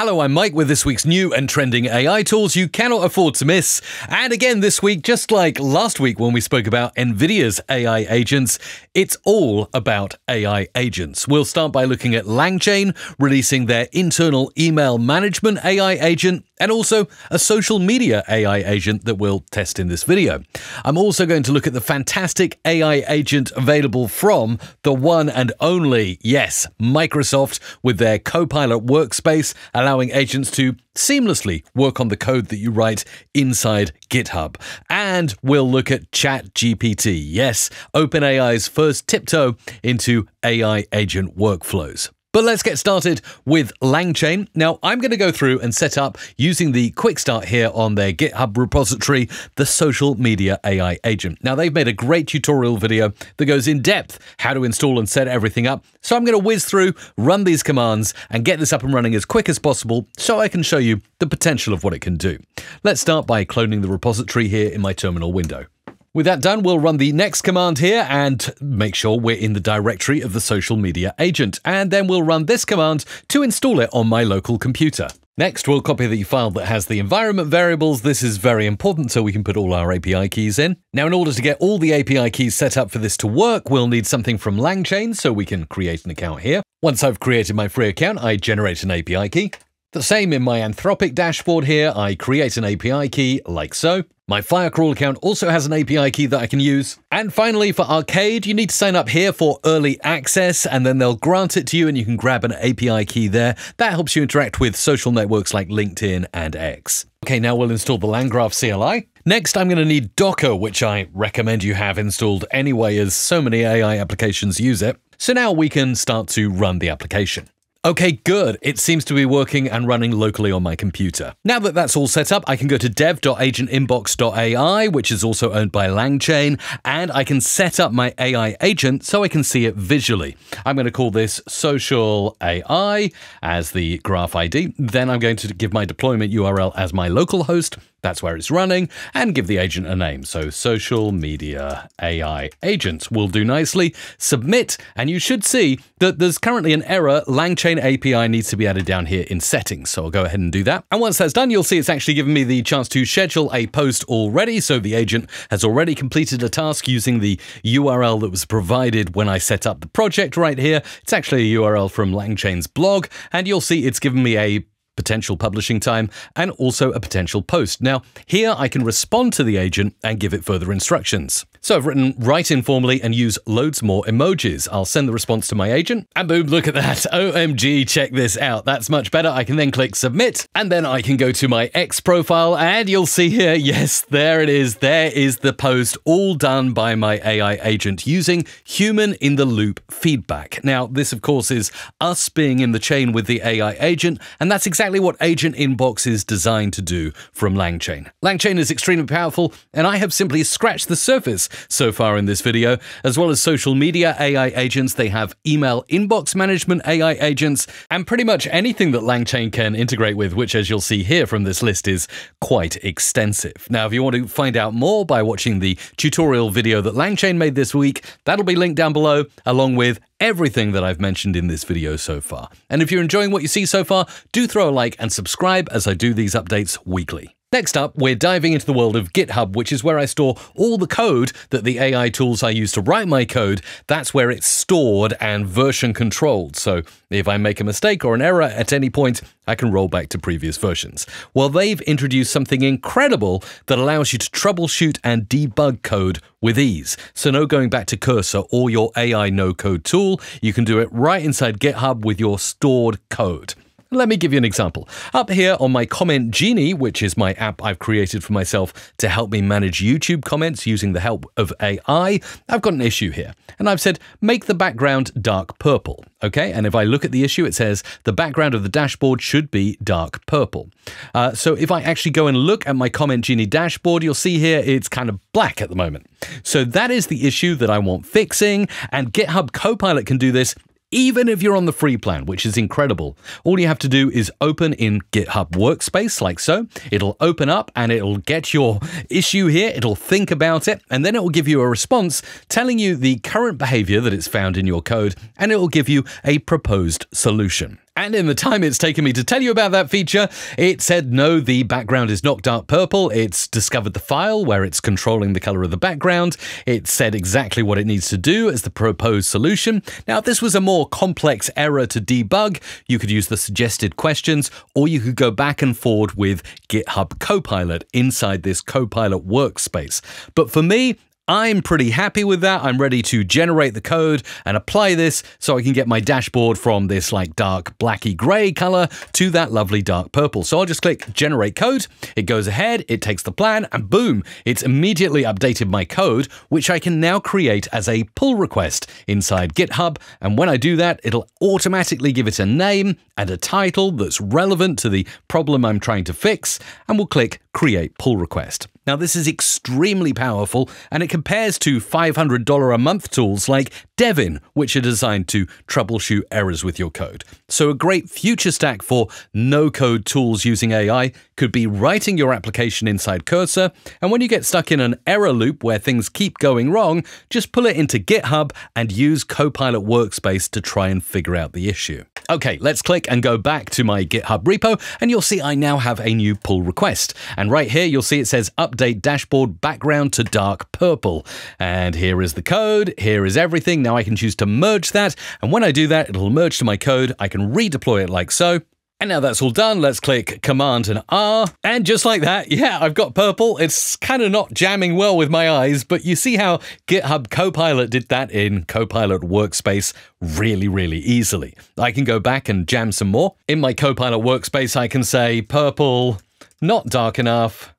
Hello, I'm Mike with this week's new and trending AI tools you cannot afford to miss. And again this week, just like last week when we spoke about NVIDIA's AI agents, it's all about AI agents. We'll start by looking at LangChain releasing their internal email management AI agent and also a social media AI agent that we'll test in this video. I'm also going to look at the fantastic AI agent available from the one and only, yes, Microsoft with their Copilot workspace, agents to seamlessly work on the code that you write inside GitHub. And we'll look at ChatGPT. Yes, OpenAI's first tiptoe into AI agent workflows. But let's get started with LangChain. Now, I'm going to go through and set up using the quick start here on their GitHub repository, the social media AI agent. Now, they've made a great tutorial video that goes in depth how to install and set everything up. So I'm going to whiz through, run these commands, and get this up and running as quick as possible so I can show you the potential of what it can do. Let's start by cloning the repository here in my terminal window. With that done, we'll run the next command here and make sure we're in the directory of the social media agent. And then we'll run this command to install it on my local computer. Next, we'll copy the file that has the environment variables. This is very important so we can put all our API keys in. Now, in order to get all the API keys set up for this to work, we'll need something from LangChain so we can create an account here. Once I've created my free account, I generate an API key. The same in my Anthropic dashboard here, I create an API key like so. My Firecrawl account also has an API key that I can use. And finally, for Arcade, you need to sign up here for early access, and then they'll grant it to you, and you can grab an API key there. That helps you interact with social networks like LinkedIn and X. Okay, now we'll install the LangGraph CLI. Next, I'm going to need Docker, which I recommend you have installed anyway, as so many AI applications use it. So now we can start to run the application. Okay, good. It seems to be working and running locally on my computer. Now that that's all set up, I can go to dev.agentinbox.ai, which is also owned by LangChain, and I can set up my AI agent so I can see it visually. I'm going to call this social AI as the graph ID. Then I'm going to give my deployment URL as my local host, that's where it's running, and give the agent a name. So social media AI agents will do nicely. Submit, and you should see that there's currently an error. LangChain API needs to be added down here in settings. So I'll go ahead and do that. And once that's done, you'll see it's actually given me the chance to schedule a post already. So the agent has already completed a task using the URL that was provided when I set up the project right here. It's actually a URL from LangChain's blog, and you'll see it's given me a potential publishing time, and also a potential post. Now, here I can respond to the agent and give it further instructions. So I've written write informally and use loads more emojis. I'll send the response to my agent and boom, look at that. OMG, check this out. That's much better. I can then click submit and then I can go to my X profile and you'll see here, yes, there it is. There is the post all done by my AI agent using human in the loop feedback. Now, this of course is us being in the chain with the AI agent and that's exactly what Agent Inbox is designed to do from LangChain. LangChain is extremely powerful and I have simply scratched the surface so far in this video. As well as social media AI agents, they have email inbox management AI agents, and pretty much anything that LangChain can integrate with, which as you'll see here from this list is quite extensive. Now, if you want to find out more by watching the tutorial video that LangChain made this week, that'll be linked down below, along with everything that I've mentioned in this video so far. And if you're enjoying what you see so far, do throw a like and subscribe as I do these updates weekly. Next up, we're diving into the world of GitHub, which is where I store all the code that the AI tools I use to write my code, that's where it's stored and version controlled. So if I make a mistake or an error at any point, I can roll back to previous versions. Well, they've introduced something incredible that allows you to troubleshoot and debug code with ease. So no going back to Cursor or your AI no code tool. You can do it right inside GitHub with your stored code. Let me give you an example. Up here on my Comment Genie, which is my app I've created for myself to help me manage YouTube comments using the help of AI, I've got an issue here. And I've said, make the background dark purple. Okay, and if I look at the issue, it says the background of the dashboard should be dark purple. Uh, so if I actually go and look at my Comment Genie dashboard, you'll see here it's kind of black at the moment. So that is the issue that I want fixing, and GitHub Copilot can do this even if you're on the free plan, which is incredible. All you have to do is open in GitHub Workspace, like so. It'll open up and it'll get your issue here, it'll think about it, and then it will give you a response telling you the current behavior that it's found in your code, and it will give you a proposed solution. And in the time it's taken me to tell you about that feature, it said no, the background is not dark purple. It's discovered the file where it's controlling the color of the background. It said exactly what it needs to do as the proposed solution. Now, if this was a more complex error to debug, you could use the suggested questions, or you could go back and forward with GitHub Copilot inside this Copilot workspace. But for me, I'm pretty happy with that. I'm ready to generate the code and apply this so I can get my dashboard from this like dark blacky gray color to that lovely dark purple. So I'll just click generate code. It goes ahead, it takes the plan and boom, it's immediately updated my code, which I can now create as a pull request inside GitHub. And when I do that, it'll automatically give it a name and a title that's relevant to the problem I'm trying to fix. And we'll click create pull request. Now, this is extremely powerful and it compares to $500 a month tools like Devin, which are designed to troubleshoot errors with your code. So, a great future stack for no code tools using AI could be writing your application inside Cursor. And when you get stuck in an error loop where things keep going wrong, just pull it into GitHub and use Copilot Workspace to try and figure out the issue. Okay, let's click and go back to my GitHub repo, and you'll see I now have a new pull request. And right here, you'll see it says update dashboard background to dark purple. And here is the code, here is everything. Now I can choose to merge that, and when I do that, it'll merge to my code. I can redeploy it like so. And now that's all done, let's click Command and R. And just like that, yeah, I've got purple. It's kind of not jamming well with my eyes, but you see how GitHub Copilot did that in Copilot Workspace really, really easily. I can go back and jam some more. In my Copilot Workspace, I can say purple, not dark enough,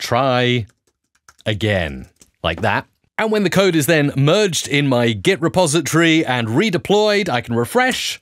try again, like that. And when the code is then merged in my Git repository and redeployed, I can refresh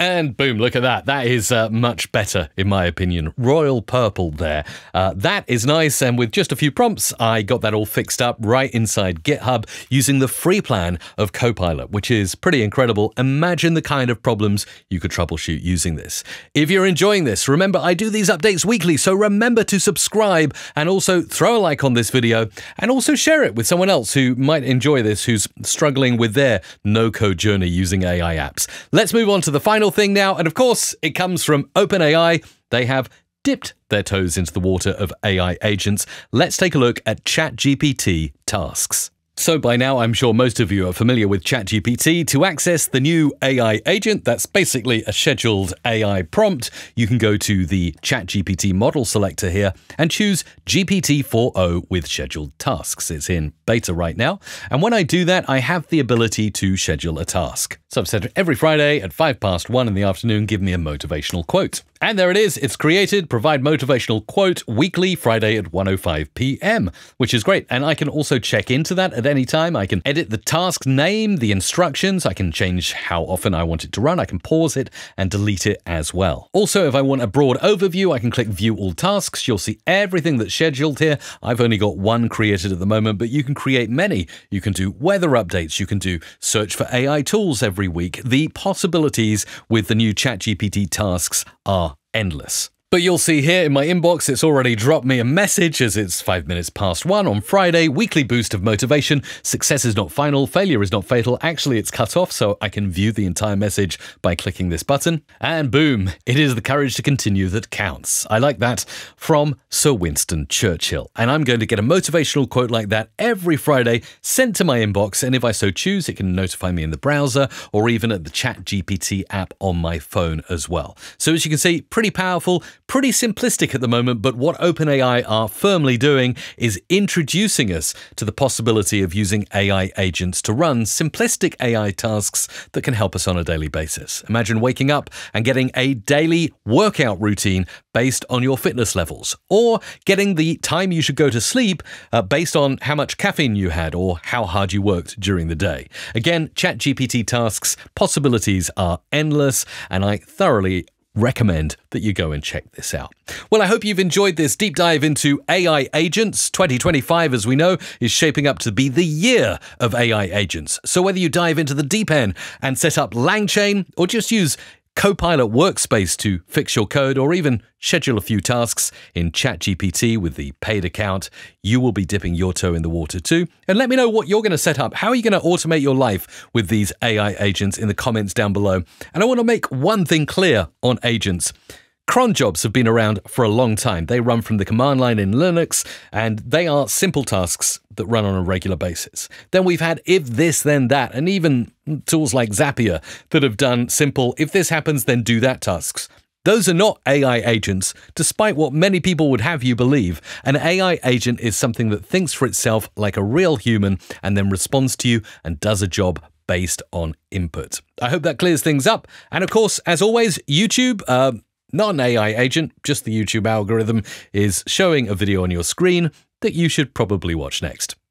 and boom, look at that. That is uh, much better, in my opinion. Royal purple there. Uh, that is nice. And with just a few prompts, I got that all fixed up right inside GitHub using the free plan of Copilot, which is pretty incredible. Imagine the kind of problems you could troubleshoot using this. If you're enjoying this, remember I do these updates weekly, so remember to subscribe and also throw a like on this video and also share it with someone else who might enjoy this, who's struggling with their no code journey using AI apps. Let's move on to the final final thing now, and of course, it comes from OpenAI. They have dipped their toes into the water of AI agents. Let's take a look at ChatGPT tasks. So, by now, I'm sure most of you are familiar with ChatGPT. To access the new AI agent, that's basically a scheduled AI prompt, you can go to the ChatGPT model selector here and choose GPT 4o with scheduled tasks. It's in beta right now. And when I do that, I have the ability to schedule a task. So, I've said every Friday at 5 past 1 in the afternoon, give me a motivational quote. And there it is. It's created. Provide motivational quote weekly Friday at 1:05 p.m., which is great. And I can also check into that at any time. I can edit the task name, the instructions. I can change how often I want it to run. I can pause it and delete it as well. Also, if I want a broad overview, I can click View All Tasks. You'll see everything that's scheduled here. I've only got one created at the moment, but you can create many. You can do weather updates. You can do search for AI tools every week. The possibilities with the new ChatGPT tasks are endless. But you'll see here in my inbox, it's already dropped me a message as it's five minutes past one on Friday. Weekly boost of motivation. Success is not final, failure is not fatal. Actually, it's cut off, so I can view the entire message by clicking this button. And boom, it is the courage to continue that counts. I like that from Sir Winston Churchill. And I'm going to get a motivational quote like that every Friday sent to my inbox. And if I so choose, it can notify me in the browser or even at the Chat GPT app on my phone as well. So as you can see, pretty powerful pretty simplistic at the moment, but what OpenAI are firmly doing is introducing us to the possibility of using AI agents to run simplistic AI tasks that can help us on a daily basis. Imagine waking up and getting a daily workout routine based on your fitness levels, or getting the time you should go to sleep uh, based on how much caffeine you had or how hard you worked during the day. Again, ChatGPT tasks possibilities are endless, and I thoroughly recommend that you go and check this out. Well, I hope you've enjoyed this deep dive into AI agents. 2025, as we know, is shaping up to be the year of AI agents. So whether you dive into the deep end and set up LangChain or just use Copilot Workspace to fix your code or even schedule a few tasks in ChatGPT with the paid account, you will be dipping your toe in the water too. And let me know what you're going to set up. How are you going to automate your life with these AI agents in the comments down below? And I want to make one thing clear on agents. Cron jobs have been around for a long time. They run from the command line in Linux, and they are simple tasks that run on a regular basis. Then we've had if this, then that, and even tools like Zapier that have done simple if this happens, then do that tasks. Those are not AI agents, despite what many people would have you believe. An AI agent is something that thinks for itself like a real human and then responds to you and does a job based on input. I hope that clears things up. And of course, as always, YouTube. Uh, not an AI agent, just the YouTube algorithm is showing a video on your screen that you should probably watch next.